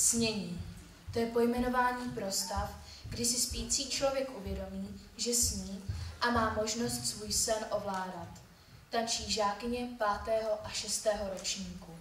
Snění. To je pojmenování pro stav, kdy si spící člověk uvědomí, že sní a má možnost svůj sen ovládat. Tančí žákyně 5. a 6. ročníku.